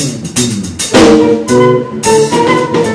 Thank you.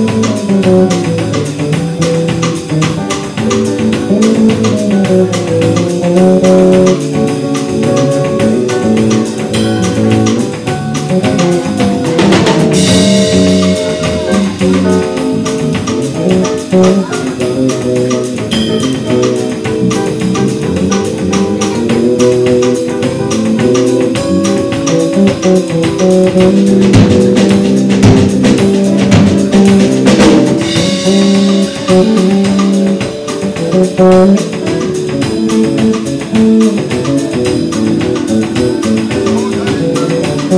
음.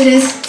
it is.